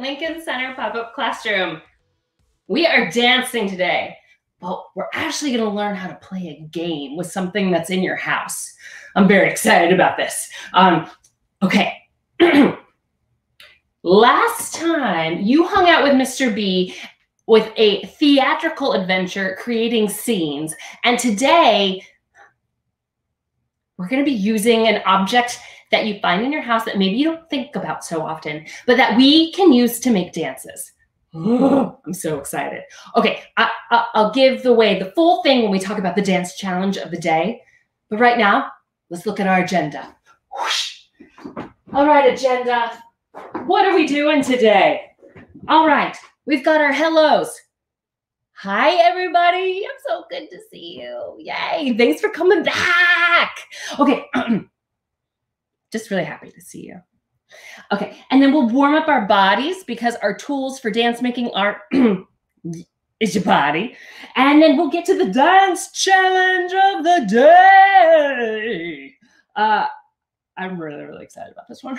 Lincoln Center Pop Up Classroom. We are dancing today, but we're actually going to learn how to play a game with something that's in your house. I'm very excited about this. Um, okay. Last time you hung out with Mr. B with a theatrical adventure creating scenes, and today we're going to be using an object that you find in your house that maybe you don't think about so often, but that we can use to make dances. I'm so excited. Okay, I, will give away the full thing when we talk about the dance challenge of the day. But right now, let's look at our agenda. Whoosh. All right, agenda. What are we doing today? All right, we've got our hellos. Hi, everybody. I'm so good to see you. Yay. Thanks for coming back. Okay. Just really happy to see you. Okay. And then we'll warm up our bodies because our tools for dance making are is your body. And then we'll get to the dance challenge of the day. Uh, I'm really, really excited about this one.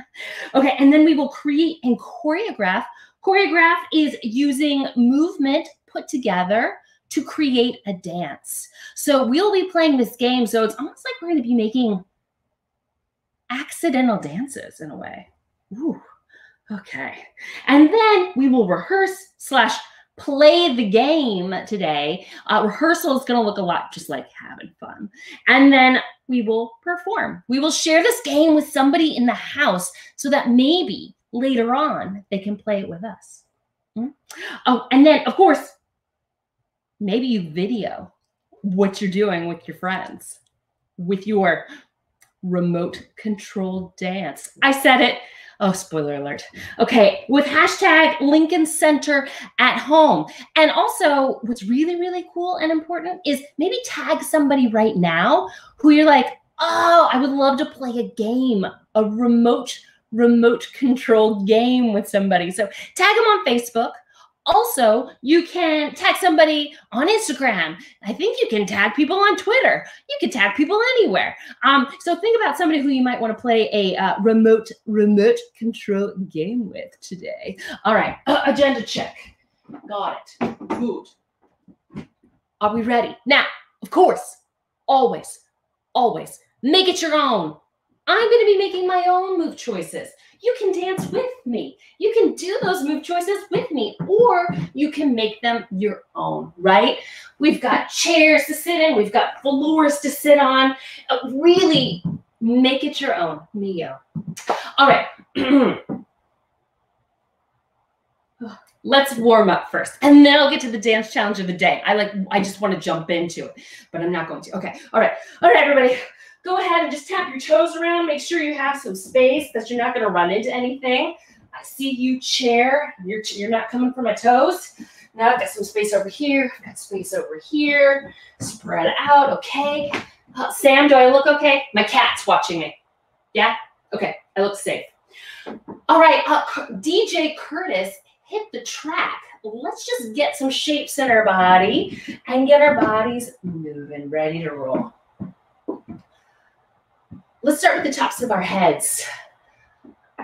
okay. And then we will create and choreograph. Choreograph is using movement put together to create a dance. So we'll be playing this game. So it's almost like we're going to be making accidental dances in a way. Ooh, okay. And then we will rehearse slash play the game today. Uh, rehearsal is going to look a lot just like having fun. And then we will perform. We will share this game with somebody in the house so that maybe later on they can play it with us. Hmm? Oh, and then, of course, maybe you video what you're doing with your friends, with your remote control dance. I said it. Oh, spoiler alert. Okay, with hashtag Lincoln Center at home. And also, what's really, really cool and important is maybe tag somebody right now who you're like, oh, I would love to play a game, a remote, remote control game with somebody. So tag them on Facebook also, you can tag somebody on Instagram. I think you can tag people on Twitter. You can tag people anywhere. Um, so think about somebody who you might want to play a uh, remote remote control game with today. All right, uh, agenda check. Got it. Good. Are we ready? Now, of course, always, always make it your own. I'm going to be making my own move choices you can dance with me. You can do those move choices with me, or you can make them your own, right? We've got chairs to sit in, we've got floors to sit on. Uh, really make it your own. Mio. All right. Let's warm up first, and then I'll get to the dance challenge of the day. I like, I just want to jump into it, but I'm not going to. Okay. All right. All right, everybody go ahead and just tap your toes around. Make sure you have some space that you're not going to run into anything. I see you chair. You're, you're not coming for my toes. Now I've got some space over here. I've got space over here. Spread out. Okay. Uh, Sam, do I look okay? My cat's watching me. Yeah? Okay. I look safe. All right. Uh, DJ Curtis hit the track. Let's just get some shapes in our body and get our bodies moving, ready to roll. Let's start with the tops of our heads.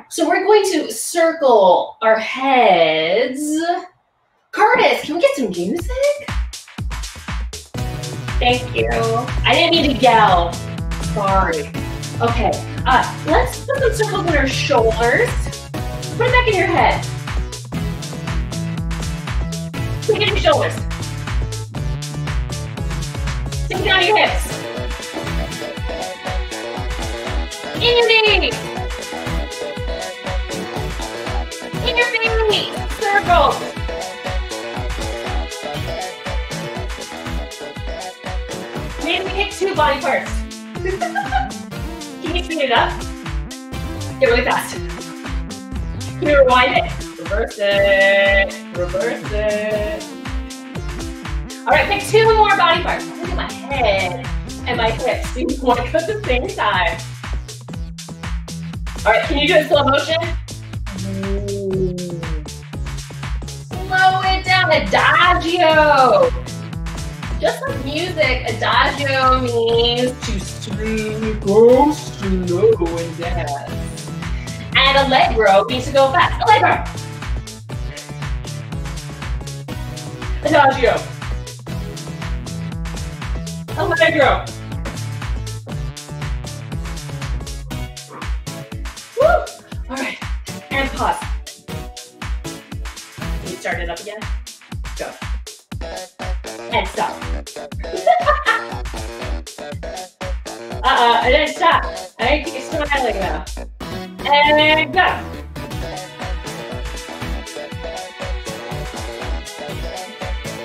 So we're going to circle our heads. Curtis, can we get some music? Thank you. I didn't mean to yell. Sorry. Okay. Uh, let's put some circles on our shoulders. Put it back in your head. Take it in your shoulders. Take it down your hips. Andy! Andy! Circle! Maybe hit two body parts. Can you speed it up? Get really fast. Can you rewind it? Reverse it. Reverse it. All right, pick two more body parts. Look at my head and my hips. Do you want to go at the same time? All right, can you do it slow motion? Slow it down, adagio. Just like music, adagio means to sing, go slow and dance. And Allegro needs to go fast. Allegro! Adagio. Allegro. Start it up again? Go. And stop. uh-uh, I didn't stop. I didn't keep smiling now. And go.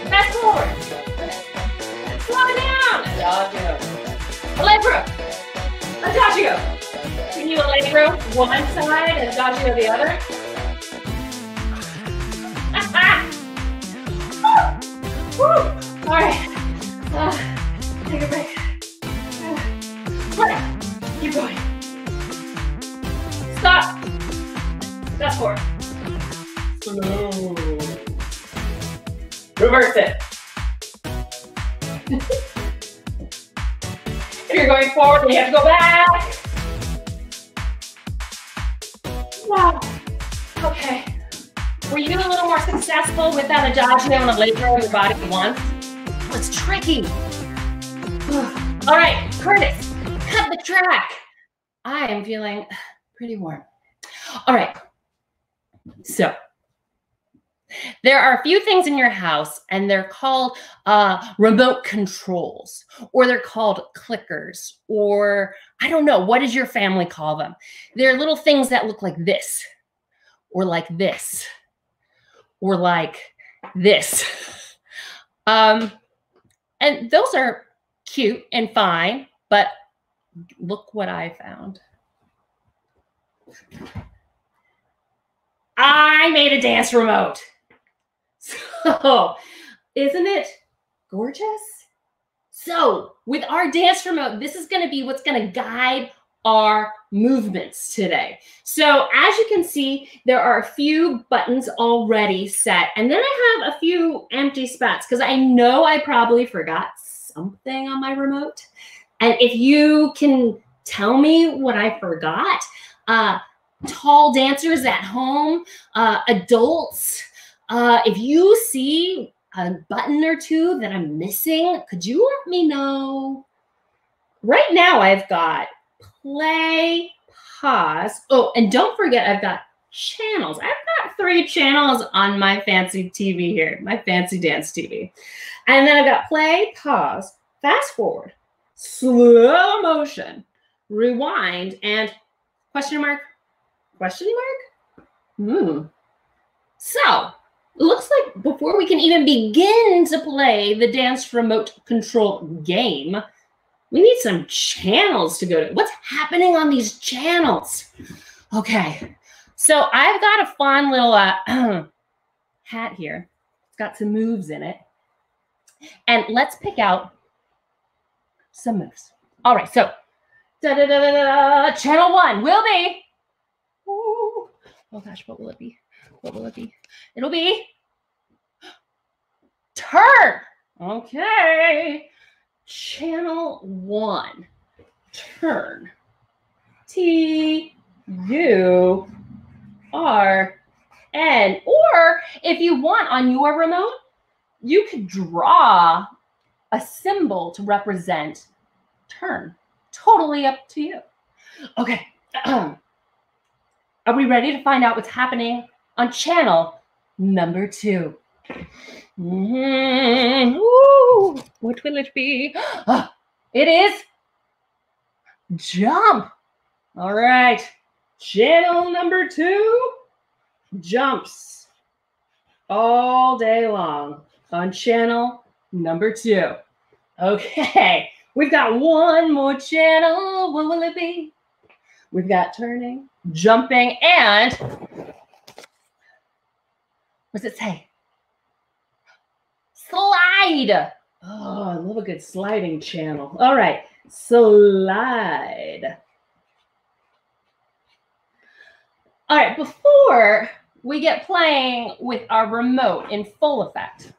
Fast forward. Slow down. Adagio. Allegro. Adagio. Can you Allegro one side and Adagio the other? Woo. All right. Uh, take a break. Uh, keep going. Stop. Fast forward. Slow. Reverse it. if you're going forward, you have to go back. Wow. Okay. Were you a little more successful with that adagio and allegro in your body once? It's tricky. All right, Curtis, cut the track. I am feeling pretty warm. All right. So there are a few things in your house, and they're called uh, remote controls, or they're called clickers, or I don't know. What does your family call them? They're little things that look like this, or like this, or like this. Um, and those are cute and fine, but look what I found. I made a dance remote. So, isn't it gorgeous? So, with our dance remote, this is going to be what's going to guide our movements today. So, as you can see, there are a few buttons already set, and then I have a few empty spots because I know I probably forgot something on my remote. And if you can tell me what I forgot, uh, tall dancers at home, uh, adults, uh, if you see a button or two that I'm missing, could you let me know? Right now, I've got play, pause. Oh, and don't forget, I've got channels. I've got three channels on my fancy TV here, my fancy dance TV. And then I've got play, pause, fast forward, slow motion, rewind, and question mark, question mark? Hmm. So it looks like before we can even begin to play the dance remote control game, we need some channels to go to. What's happening on these channels? Okay, so I've got a fun little uh, hat here. It's got some moves in it. And let's pick out some moves. All right, so da, da, da, channel one will be. Ooh, oh gosh, what will it be? What will it be? It'll be turn. Okay. Channel one. Turn. T U R N. Or if you want on your remote, you could draw a symbol to represent turn. Totally up to you. Okay. Are we ready to find out what's happening on channel number two? Mm-hmm. Ooh, what will it be? Ah, it is jump. All right. Channel number two jumps all day long on channel number two. Okay. We've got one more channel. What will it be? We've got turning, jumping, and what's it say? Slide. Oh, I love a good sliding channel. All right, slide. All right, before we get playing with our remote in full effect,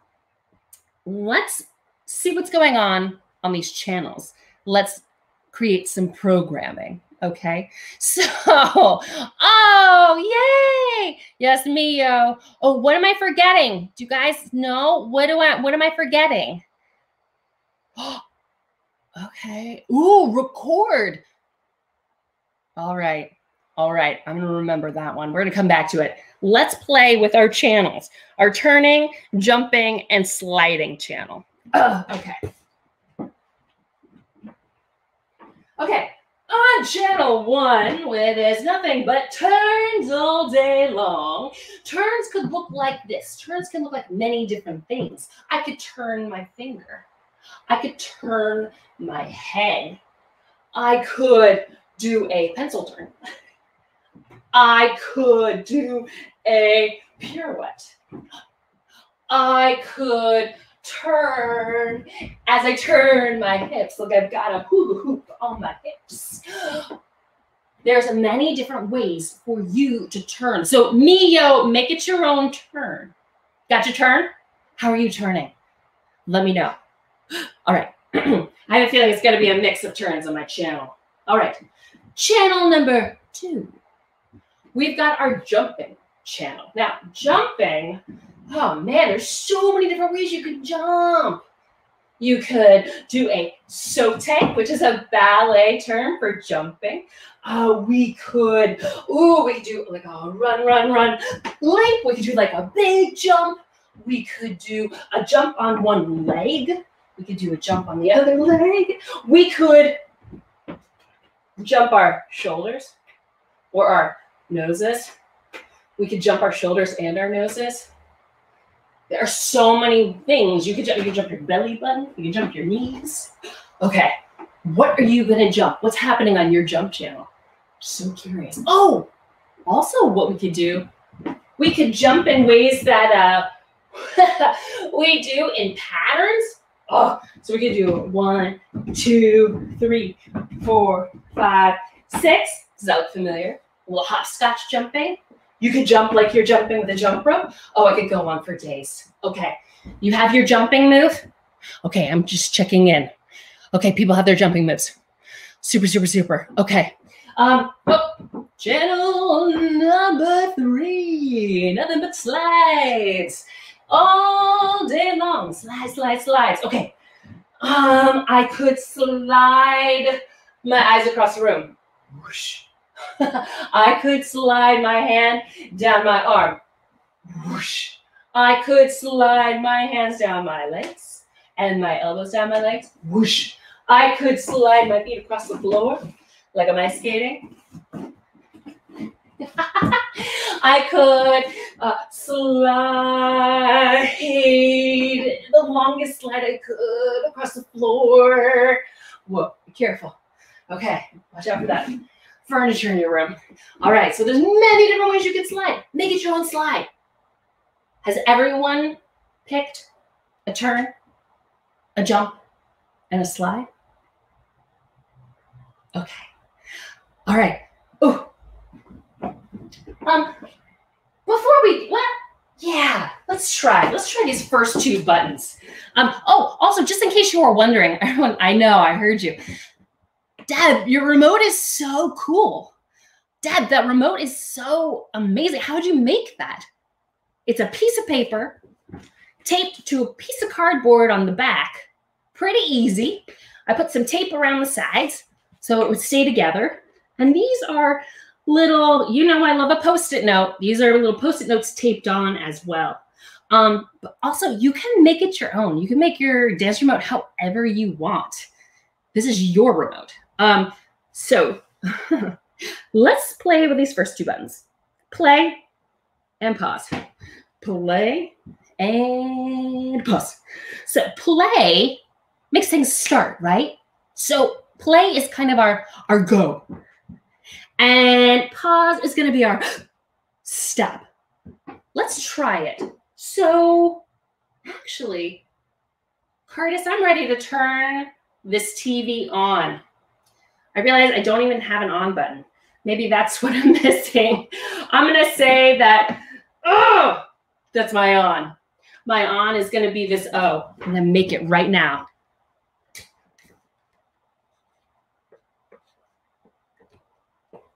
let's see what's going on on these channels. Let's create some programming. Okay. So, oh, yay. Yes, Mio. Oh, what am I forgetting? Do you guys know? What do I what am I forgetting? okay. Ooh, record. All right. All right. I'm going to remember that one. We're going to come back to it. Let's play with our channels. Our turning, jumping, and sliding channel. okay. Okay, on channel one, where there's nothing but turns all day long, turns could look like this. Turns can look like many different things. I could turn my finger. I could turn my head. I could do a pencil turn. I could do a pirouette. I could turn as I turn my hips. Look, I've got a hula hoop on my hips. There's many different ways for you to turn. So Mio, make it your own turn. Got your turn? How are you turning? Let me know. All right. I have a feeling it's going to be a mix of turns on my channel. All right. Channel number two. We've got our jumping channel. Now, jumping Oh man, there's so many different ways you could jump. You could do a saute, which is a ballet term for jumping. Uh, we could, ooh, we could do like a run, run, run leap. We could do like a big jump. We could do a jump on one leg. We could do a jump on the other leg. We could jump our shoulders or our noses. We could jump our shoulders and our noses. There are so many things. You could jump, you could jump your belly button, you can jump your knees. Okay. What are you gonna jump? What's happening on your jump channel? So curious. Oh, also what we could do, we could jump in ways that uh we do in patterns. Oh, so we could do one, two, three, four, five, six. Does that look familiar? A little hopscotch jumping. You could jump like you're jumping with a jump rope. Oh, I could go on for days. Okay. You have your jumping move? Okay, I'm just checking in. Okay, people have their jumping moves. Super, super, super. Okay. Um, oh, channel number three. Nothing but slides. All day long. Slides, slides, slides. Okay. Um, I could slide my eyes across the room. Whoosh I could slide my hand down my arm. Whoosh. I could slide my hands down my legs and my elbows down my legs. Whoosh. I could slide my feet across the floor like I'm I skating? I could uh, slide the longest slide I could across the floor. Whoa, be careful. Okay, watch out for that furniture in your room. All right, so there's many different ways you can slide. Make it your own slide. Has everyone picked a turn, a jump, and a slide? Okay. All right. Ooh. Um, before we what? Yeah, let's try. Let's try these first two buttons. Um, oh, also, just in case you were wondering, I know I heard you. Dad, your remote is so cool. Deb, that remote is so amazing. How did you make that? It's a piece of paper taped to a piece of cardboard on the back. Pretty easy. I put some tape around the sides so it would stay together. And these are little, you know, I love a post-it note. These are little post-it notes taped on as well. Um, but also you can make it your own. You can make your dance remote however you want. This is your remote. Um, so let's play with these first two buttons. Play and pause. Play and pause. So play makes things start, right? So play is kind of our, our go. And pause is going to be our stop. Let's try it. So actually, Curtis, I'm ready to turn this TV on. I realize I don't even have an on button. Maybe that's what I'm missing. I'm going to say that, oh, that's my on. My on is going to be this O. I'm going to make it right now.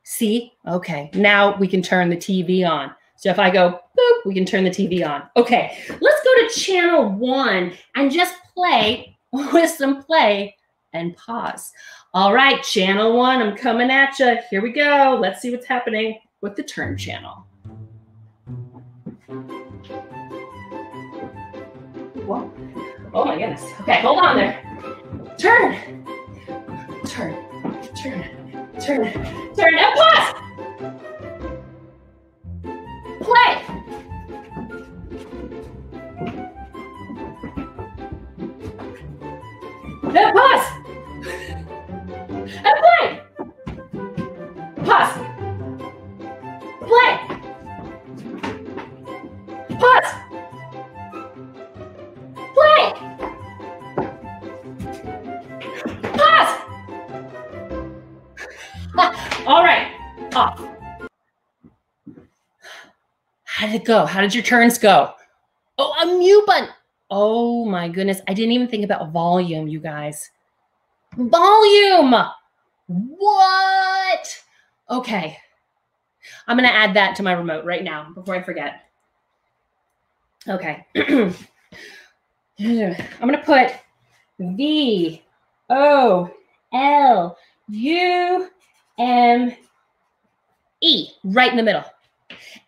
See? Okay. Now we can turn the TV on. So if I go boop, we can turn the TV on. Okay. Let's go to channel one and just play with some play and pause. All right, channel one, I'm coming at you. Here we go. Let's see what's happening with the turn channel. Whoa. Oh my goodness. Okay, hold on there. Turn. Turn. Turn. Turn. Turn. And pause. Play. Now pause. Off. How did it go? How did your turns go? Oh, a mute button. Oh my goodness. I didn't even think about volume, you guys. Volume. What? Okay. I'm going to add that to my remote right now before I forget. Okay. I'm going to put V O L U M E right in the middle.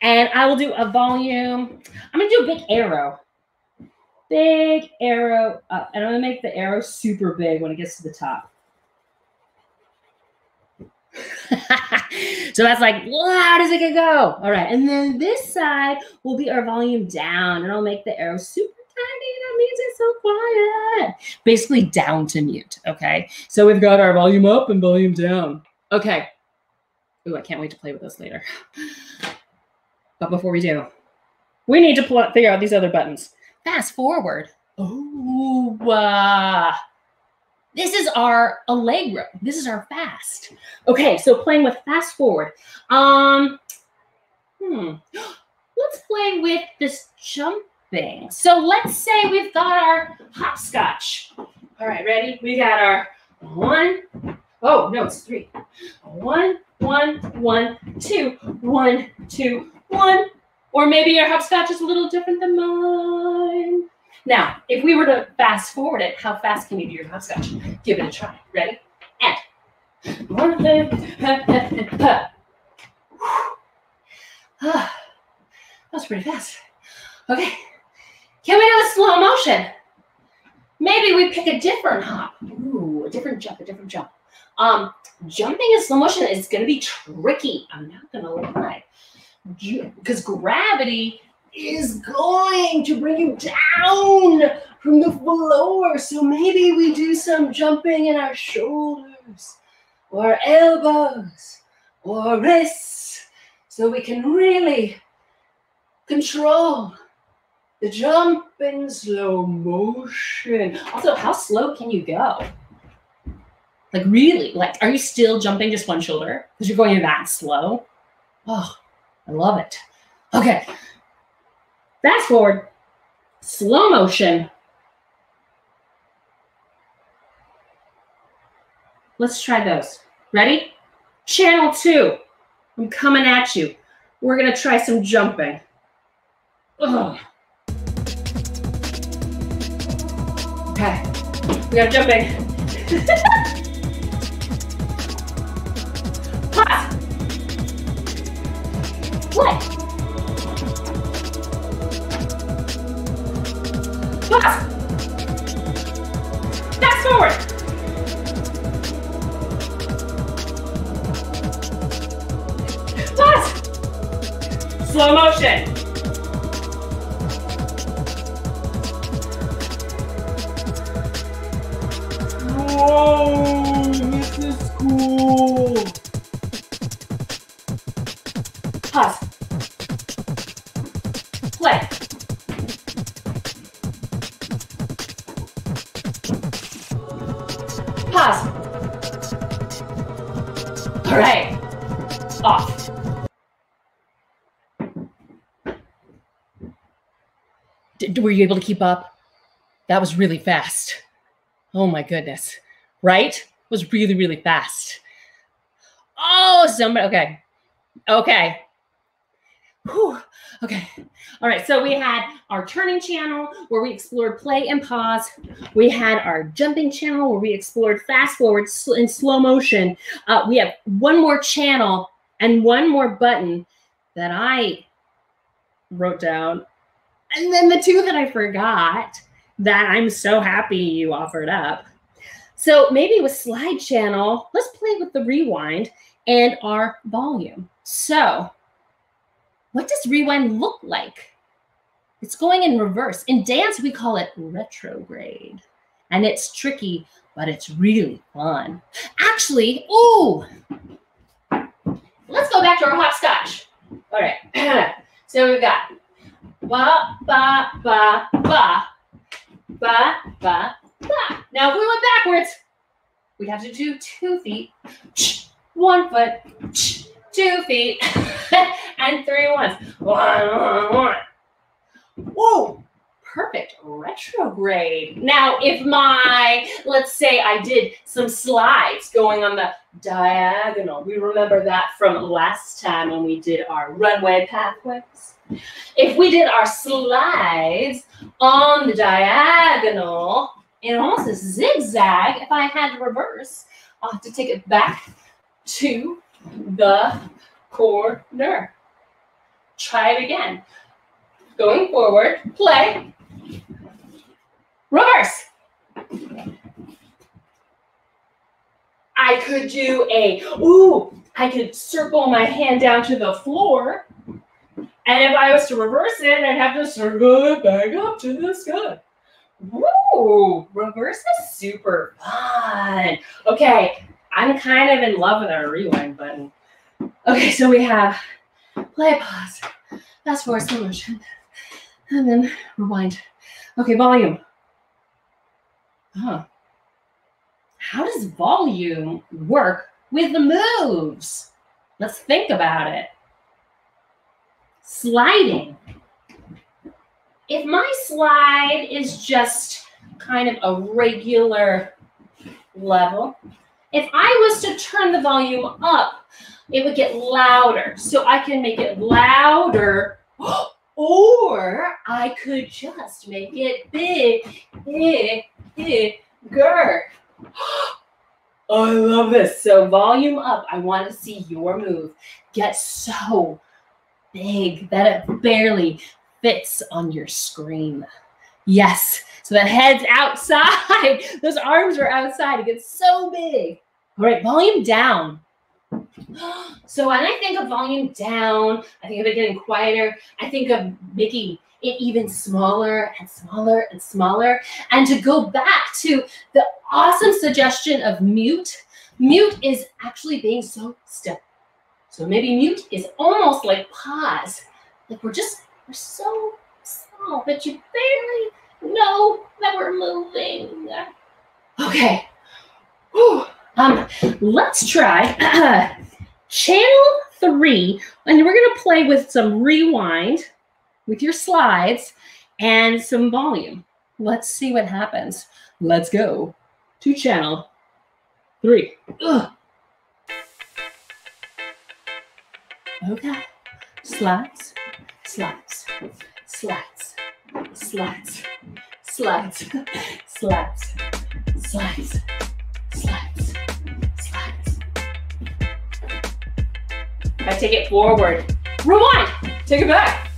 And I will do a volume. I'm going to do a big arrow. Big arrow up. And I'm going to make the arrow super big when it gets to the top. so that's like, how does it go? All right. And then this side will be our volume down, and I'll make the arrow super tiny. That means it's so quiet. Basically, down to mute. Okay. So we've got our volume up and volume down. Okay. Ooh, I can't wait to play with this later. But before we do, we need to pull, figure out these other buttons. Fast forward. Oh, uh, this is our allegro. This is our fast. Okay, so playing with fast forward. Um, hmm. Let's play with this jumping. So let's say we've got our hopscotch. All right, ready? We got our one. Oh no, it's three. One, one, one, two, one, two, one. Or maybe your hopscotch is a little different than mine. Now, if we were to fast forward it, how fast can you do your hopscotch? Give it a try. Ready? And one thing. That's pretty fast. Okay. Can we do a slow motion? Maybe we pick a different hop. Ooh, a different jump, a different jump. Um, jumping in slow motion is going to be tricky. I'm not going to lie. Because gravity is going to bring you down from the floor. So maybe we do some jumping in our shoulders or elbows or wrists so we can really control the jump in slow motion. Also, how slow can you go? Like, really? Like, are you still jumping just one shoulder because you're going that slow? Oh, I love it. Okay, Fast forward, slow motion. Let's try those. Ready? Channel two. I'm coming at you. We're going to try some jumping. Ugh. Okay. We got jumping. Play. All right. Off. D- were you able to keep up? That was really fast. Oh my goodness. Right? It was really, really fast. Oh, somebody. Okay. Okay. Whew. Okay. All right. So we had our turning channel where we explored play and pause. We had our jumping channel where we explored fast forward in slow motion. Uh, we have one more channel and one more button that I wrote down. And then the two that I forgot that I'm so happy you offered up. So maybe with slide channel, let's play with the rewind and our volume. So what does rewind look like? It's going in reverse. In dance, we call it retrograde. And it's tricky, but it's really fun. Actually, ooh, let's go back to our hopscotch. All right. so we've got ba, ba, ba, ba, ba, ba, ba. Now, if we went backwards, we'd have to do two feet, one foot, two feet, and three ones. One, one, one. Whoa, perfect retrograde. Now, if my, let's say I did some slides going on the diagonal, we remember that from last time when we did our runway pathways. If we did our slides on the diagonal in almost a zigzag, if I had to reverse, I'll have to take it back to the corner. Try it again. Going forward, play. Reverse. I could do a, ooh, I could circle my hand down to the floor. And if I was to reverse it, I'd have to circle it back up to the sky. Woo! Reverse is super fun. Okay, I'm kind of in love with our rewind button. Okay, so we have play, pause, fast forward, slow motion, and then rewind. Okay, volume. Huh. How does volume work with the moves? Let's think about it. Sliding. If my slide is just kind of a regular level, if I was to turn the volume up, it would get louder. So I can make it louder, or I could just make it big, big, bigger. Oh, I love this. So volume up. I want to see your move get so big that it barely fits on your screen. Yes. So that head's outside. Those arms are outside. It gets so big. All right, volume down. So when I think of volume down, I think of it getting quieter. I think of making it even smaller and smaller and smaller. And to go back to the awesome suggestion of mute, mute is actually being so still. So maybe mute is almost like pause. Like we're just, we're so small that you barely know that we're moving. Okay. Whew. Um, let's try channel three, and we're going to play with some rewind with your slides and some volume. Let's see what happens. Let's go to channel three. Ugh. Okay. Slides, slides, slides, slides, slides, slides, slides, slides, I take it forward. Rewind. Take it back.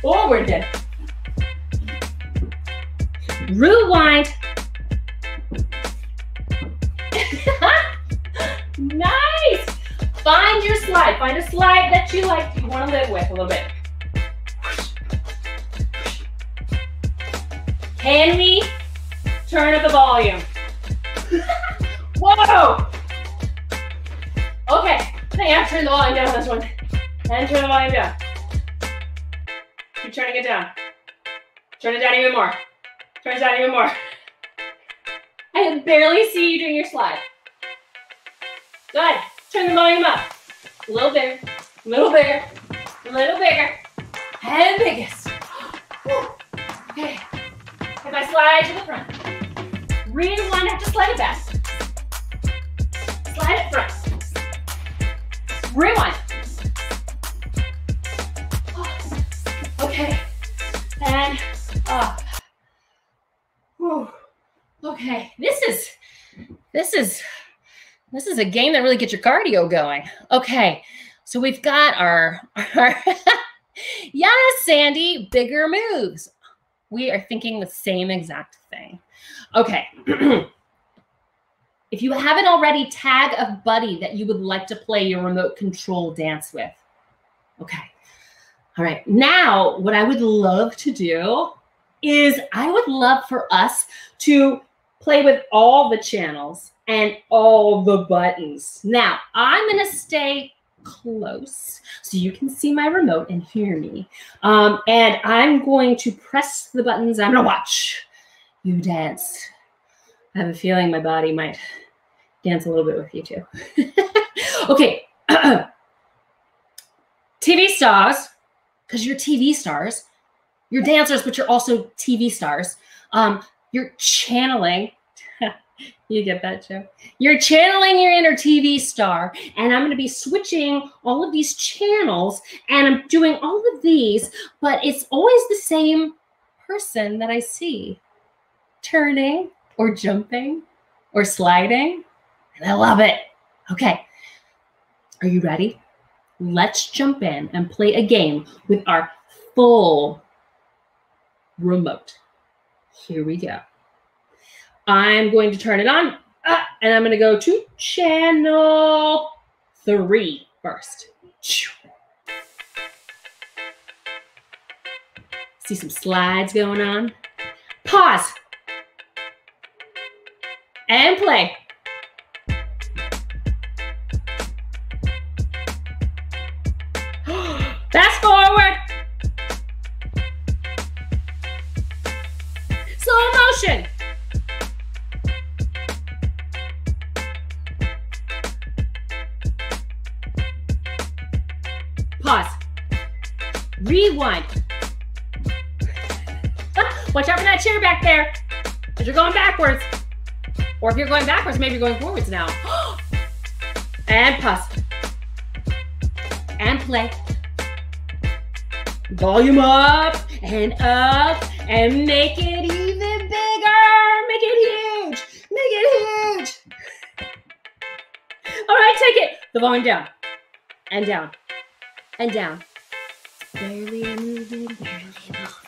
Forward then. Rewind. nice. Find your slide. Find a slide that you like, you want to live with a little bit. Can we turn up the volume? Whoa! Okay, I I have to turn the volume down this one. And turn the volume down. Keep turning it down. Turn it down even more. Turn it down even more. I can barely see you doing your slide. Good. Turn the volume up. A little bigger, a little bigger, a little bigger, and biggest. Okay. If I slide to the front, rewind, have to slide it back. Slide it front. Rewind. Okay. And up. Uh, whew. Okay. This is this is this is a game that really gets your cardio going. Okay. So we've got our our Yes, Sandy, bigger moves. We are thinking the same exact thing. Okay. if you haven't already, tag a buddy that you would like to play your remote control dance with. Okay. All right. Now, what I would love to do is I would love for us to play with all the channels and all the buttons. Now, I'm going to stay close so you can see my remote and hear me. Um, and I'm going to press the buttons. I'm going to watch you dance. I have a feeling my body might dance a little bit with you too. okay. TV stars, because you're TV stars. You're dancers, but you're also TV stars. Um, you're channeling you get that, Joe? You're channeling your inner TV star, and I'm going to be switching all of these channels, and I'm doing all of these, but it's always the same person that I see turning or jumping or sliding, and I love it. Okay, are you ready? Let's jump in and play a game with our full remote. Here we go. I'm going to turn it on uh, and I'm going to go to channel three first. See some slides going on. Pause. And play. Fast forward. Or if you're going backwards, maybe you're going forwards now. and pause. And play. Volume up and up and make it even bigger. Make it huge. Make it huge. All right, take it. The volume down and down and down. Barely moving, barely moving.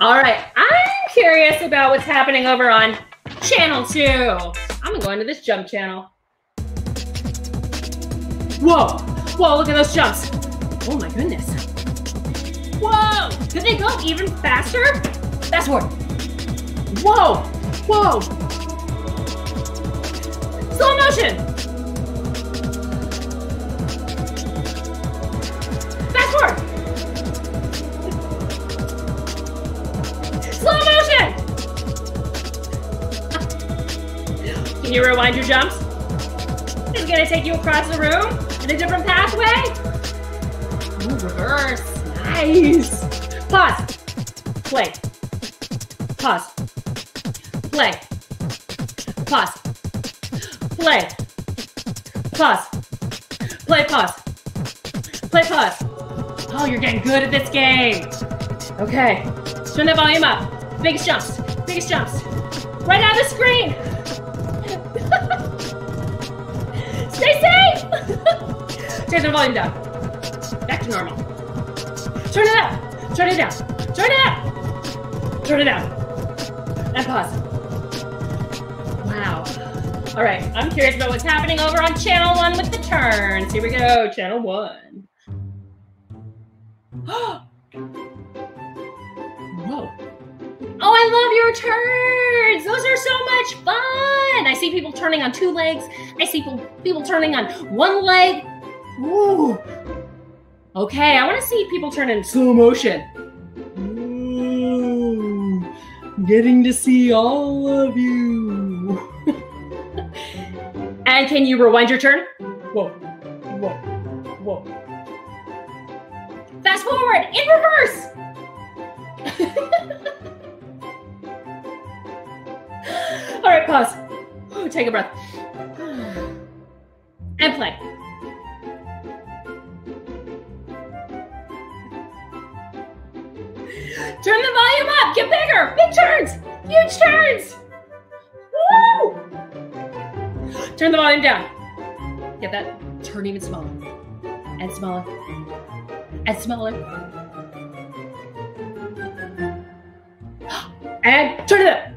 All right, curious about what's happening over on channel two. I'm gonna go into this jump channel. Whoa, whoa, look at those jumps. Oh my goodness. Whoa, could they go even faster? Fast forward. Whoa, whoa. Slow motion. You rewind your jumps? It's gonna take you across the room in a different pathway. Ooh, reverse. Nice. Pause. Play. Pause. Play. Pause. Play. Pause. Play, pause. Play, pause. Oh, you're getting good at this game. Okay. Turn the volume up. Biggest jumps. Biggest jumps. Right out of the screen. Turn the volume down. Back to normal. Turn it up. Turn it down. Turn it up. Turn it down. And pause. Wow. All right. I'm curious about what's happening over on channel one with the turns. Here we go. Channel one. Whoa. Oh, I love your turns. Those are so much fun. I see people turning on two legs. I see people, people turning on one leg. Ooh. Okay, I want to see people turn in slow motion. Ooh. Getting to see all of you. and can you rewind your turn? Whoa. Whoa. Whoa. Fast forward in reverse. All right, pause. Ooh, take a breath. And play. Turn the volume up. Get bigger. Big turns. Huge turns. Woo! Turn the volume down. Get that. Turn even smaller. And smaller. And smaller. And turn it up.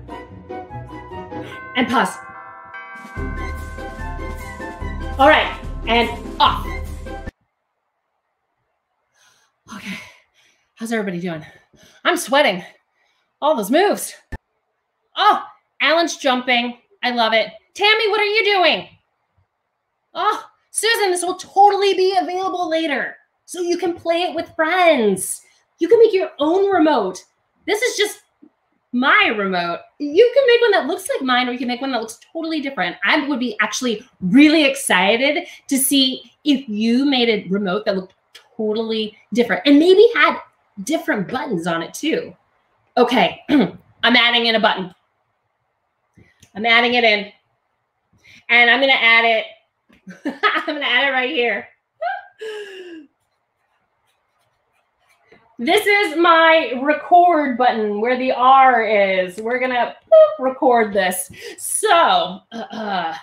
And pause. All right. And off. Okay. How's everybody doing? I'm sweating. All those moves. Oh, Alan's jumping. I love it. Tammy, what are you doing? Oh, Susan, this will totally be available later. So you can play it with friends. You can make your own remote. This is just my remote. You can make one that looks like mine, or you can make one that looks totally different. I would be actually really excited to see if you made a remote that looked totally different and maybe had different buttons on it too. Okay, I'm adding in a button. I'm adding it in. And I'm going to add it. I'm going to add it right here. This is my record button where the R is. We're going to record this. So, uh,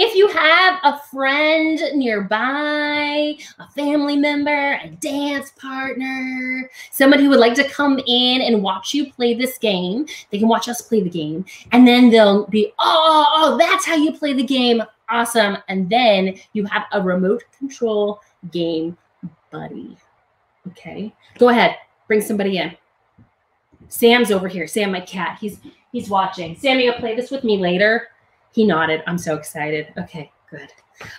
if you have a friend nearby, a family member, a dance partner, somebody who would like to come in and watch you play this game, they can watch us play the game. And then they'll be, oh, oh, that's how you play the game. Awesome. And then you have a remote control game buddy. Okay. Go ahead. Bring somebody in. Sam's over here. Sam, my cat. He's he's watching. Sam, you'll play this with me later. He nodded. I'm so excited. Okay, good.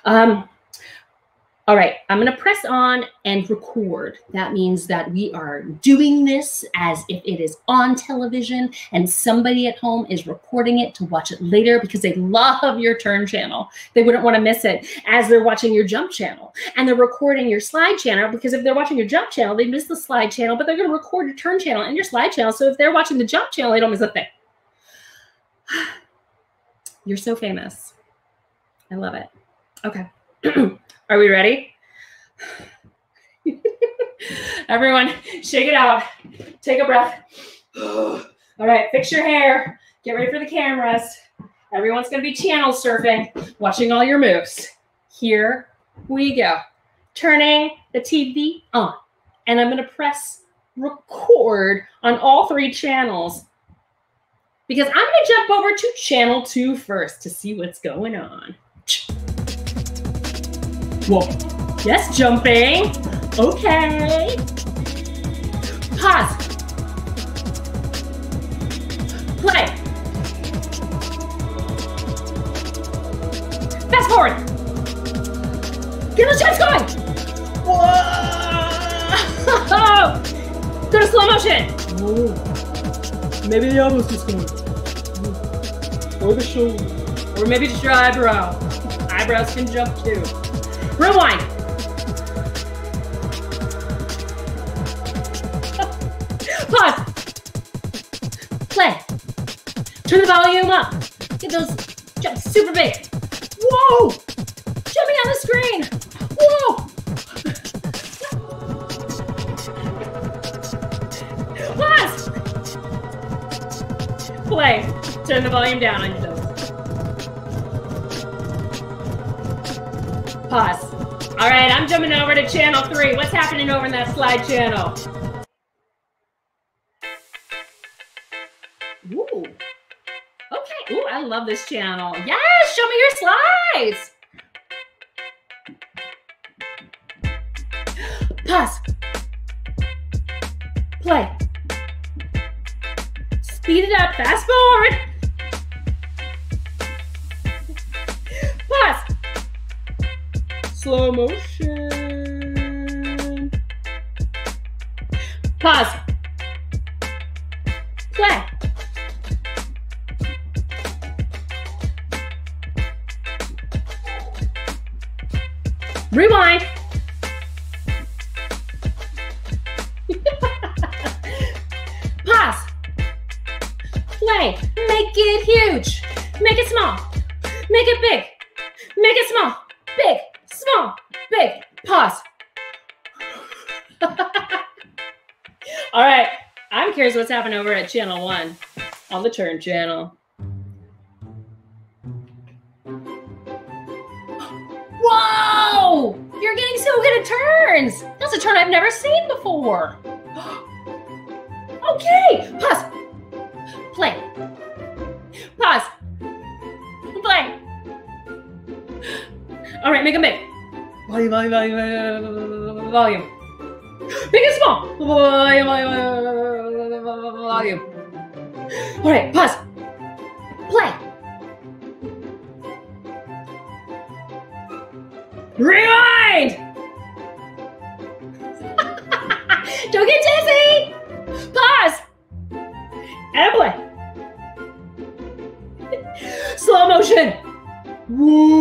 Um, all right, I'm going to press on and record. That means that we are doing this as if it is on television and somebody at home is recording it to watch it later because they love your turn channel. They wouldn't want to miss it as they're watching your jump channel. And they're recording your slide channel because if they're watching your jump channel, they miss the slide channel, but they're going to record your turn channel and your slide channel. So if they're watching the jump channel, they don't miss a thing. You're so famous. I love it. Okay. Are we ready? Everyone, shake it out. Take a breath. All right, fix your hair. Get ready for the cameras. Everyone's going to be channel surfing, watching all your moves. Here we go. Turning the TV on. And I'm going to press record on all three channels because I'm going to jump over to channel two first to see what's going on. Whoa. Yes, jumping. Okay. Pause. Play. Fast forward. Get the jets going. Whoa. Go to slow motion. Whoa. Maybe the elbows just going. Or the shoulder. Or maybe just your eyebrow. Eyebrows can jump too. Rewind. Pause. Play. Turn the volume up. Get those jumps super big. Whoa! Turn the volume down on your toes. Pause. All right, I'm jumping over to channel three. What's happening over in that slide channel? Ooh. Okay. Ooh, I love this channel. Yes, show me your slides. Pause. Play. Speed it up. Fast forward. Slow motion. Pause. Play. Rewind. I'm what's happening over at channel one on the turn channel. Whoa! You're getting so good at turns. That's a turn I've never seen before. Okay, pause. Play. Pause. Play. All right, make a big. Volume, volume, volume, volume. Big and small. Volume, volume, volume. All right, pause. Play. Rewind! Don't get dizzy! Pause! And play. Slow motion! Whoa,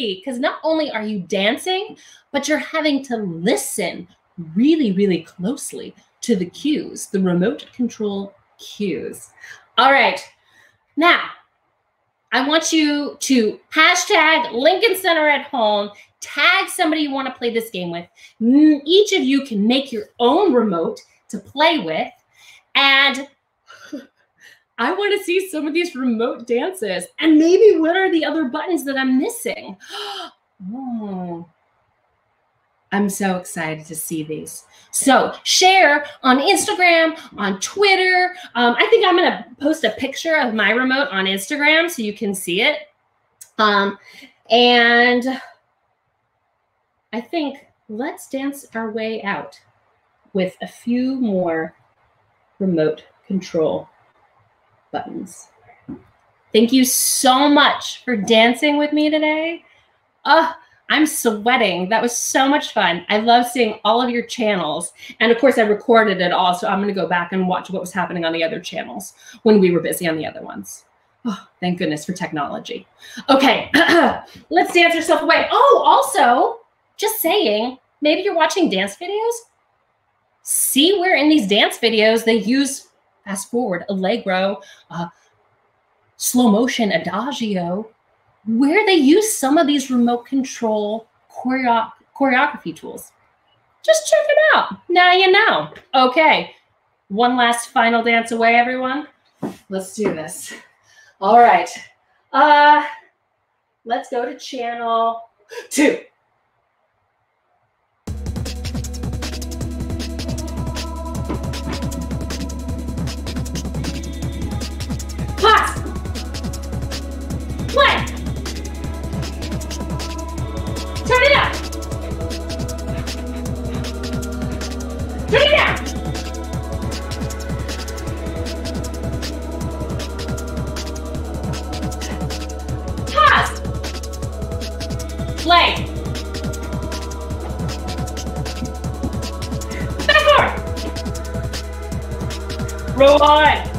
because not only are you dancing, but you're having to listen really, really closely to the cues, the remote control cues. All right. Now, I want you to hashtag Lincoln Center at home, tag somebody you want to play this game with. Each of you can make your own remote to play with. And I want to see some of these remote dances. And maybe what are the other buttons that I'm missing? Oh, I'm so excited to see these. So share on Instagram, on Twitter. Um, I think I'm going to post a picture of my remote on Instagram so you can see it. Um, and I think let's dance our way out with a few more remote control buttons. Thank you so much for dancing with me today. Oh, I'm sweating. That was so much fun. I love seeing all of your channels. And of course, I recorded it all. So I'm going to go back and watch what was happening on the other channels when we were busy on the other ones. Oh, thank goodness for technology. Okay, let's dance yourself away. Oh, also, just saying, maybe you're watching dance videos. See where in these dance videos they use fast forward, allegro, uh, slow motion, adagio, where they use some of these remote control choreo- choreography tools. Just check it out. Now you know. Okay, one last final dance away, everyone. Let's do this. All right. Uh, let's go to channel two. Back forward. Roll on.